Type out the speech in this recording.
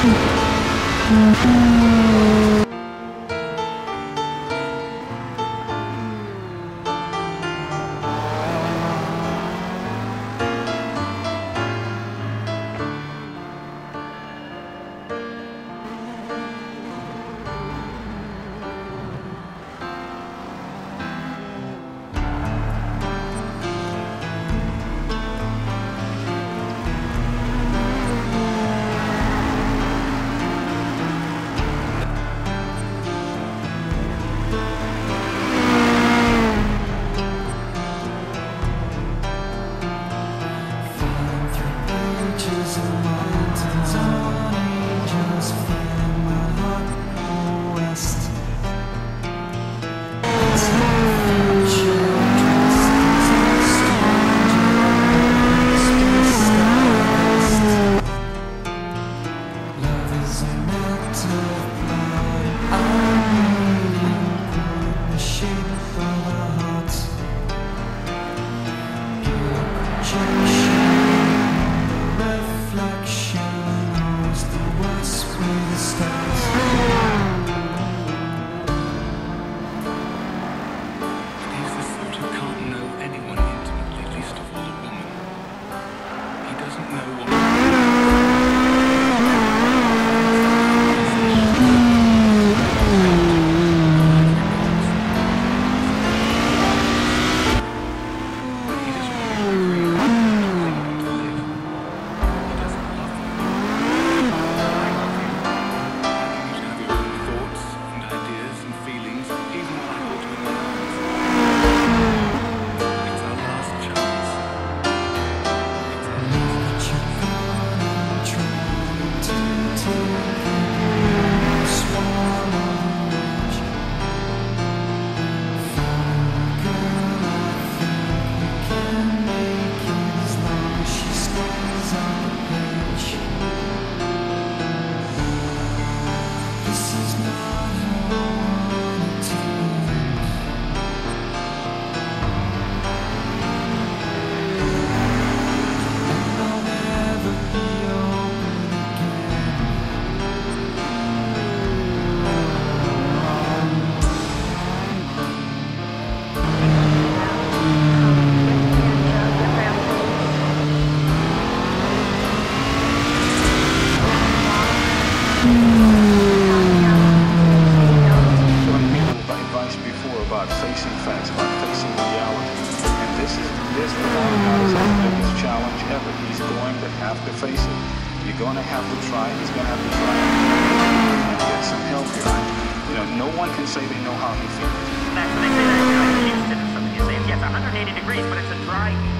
Thank you. Doesn't ever. He's going to have to face it. You're going to have to try. He's going to have to try and get some help here. You know, no one can say they know how he feels. Max, when they say Houston or something, you say, yes, 180 degrees, but it's a dry.